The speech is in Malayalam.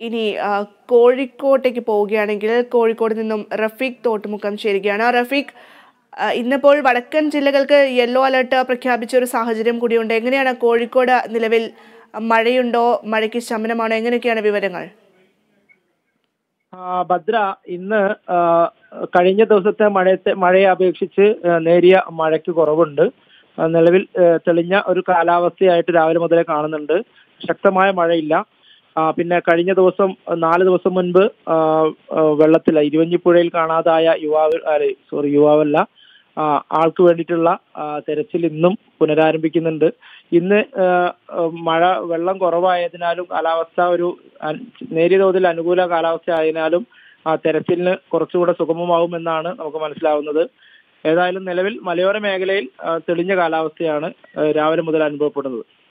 ഇനി കോഴിക്കോട്ടേക്ക് പോവുകയാണെങ്കിൽ കോഴിക്കോട് നിന്നും റഫീഖ് തോട്ടുമുക്കം ചേരുകയാണ്. റഫീഖ് ഇന്നിപ്പോൾ വടക്കൻ ജില്ലകൾക്ക് യെല്ലോ അലർട്ട് പ്രഖ്യാപിച്ച ഒരു സാഹചര്യം കൂടിയുണ്ട് എങ്ങനെയാണ് കോഴിക്കോട് നിലവിൽ മഴയുണ്ടോ? മഴയ്ക്ക് ശമനമാണോ? എങ്ങനെയൊക്കെയാണ് വിവരങ്ങൾ? ഭദ്ര ഇന്ന് കഴിഞ്ഞ ദിവസത്തെ മഴയത്തെ മഴയെ അപേക്ഷിച്ച് നേരിയ മഴയ്ക്ക് കുറവുണ്ട്. നിലവിൽ തെളിഞ്ഞ ഒരു കാലാവസ്ഥയായിട്ട് രാവിലെ മുതലേ കാണുന്നുണ്ട്. ശക്തമായ മഴയില്ല. പിന്നെ കഴിഞ്ഞ ദിവസം നാല് ദിവസം മുൻപ് വെള്ളത്തിൽ ഇരുവഞ്ഞിപ്പുഴയിൽ കാണാതായ യുവാവ് സോറി യുവാവല്ല ആൾക്ക് വേണ്ടിയിട്ടുള്ള തെരച്ചിൽ ഇന്നും പുനരാരംഭിക്കുന്നുണ്ട്. ഇന്ന് മഴ വെള്ളം കുറവായതിനാലും കാലാവസ്ഥ ഒരു നേരിയ തോതിൽ അനുകൂല കാലാവസ്ഥ ആയതിനാലും ആ തെരച്ചിലിന് കുറച്ചുകൂടെ സുഗമമാവുമെന്നാണ് നമുക്ക് മനസ്സിലാവുന്നത്. ഏതായാലും നിലവിൽ മലയോര മേഖലയിൽ തെളിഞ്ഞ കാലാവസ്ഥയാണ് രാവിലെ മുതൽ അനുഭവപ്പെടുന്നത്.